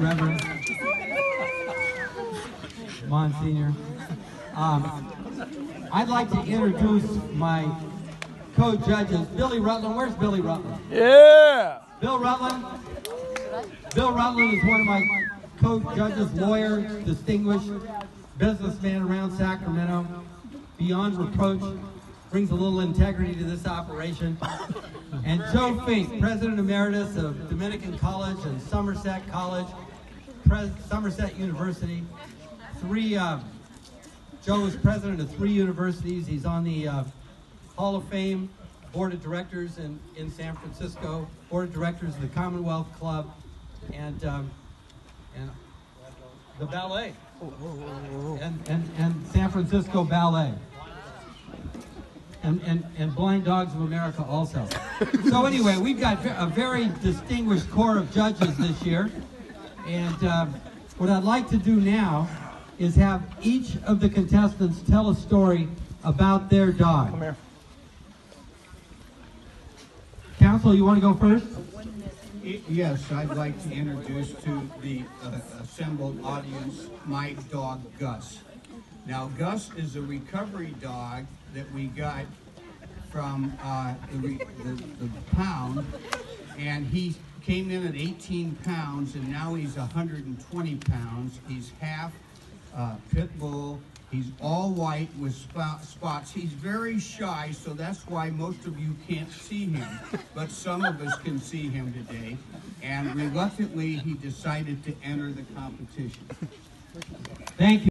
Reverend Monsignor. Um, I'd like to introduce my co-judges, Billy Rutland. Where's Billy Rutland? Yeah. Bill Rutland. Bill Rutland is one of my co-judges, lawyer, distinguished businessman around Sacramento, beyond reproach, brings a little integrity to this operation. And Joe Fink, President Emeritus of Dominican College and Somerset College, Pres Somerset University. Three, uh, Joe is president of three universities. He's on the uh, Hall of Fame Board of Directors in, in San Francisco, Board of Directors of the Commonwealth Club, and, um, and the ballet. And, and, and San Francisco Ballet. And, and, and Blind Dogs of America also. So anyway, we've got a very distinguished core of judges this year. And um, what I'd like to do now is have each of the contestants tell a story about their dog. Come here. Council, you want to go first? Y- Yes, I'd like to introduce to the uh, assembled audience my dog Gus. Now Gus is a recovery dog that we got from uh, the, re- the, the pound, and he came in at 18 pounds, and now he's 120 pounds. He's half uh, pit bull. He's all white with spot, spots. He's very shy, so that's why most of you can't see him, but some of us can see him today. And reluctantly, he decided to enter the competition. Thank you.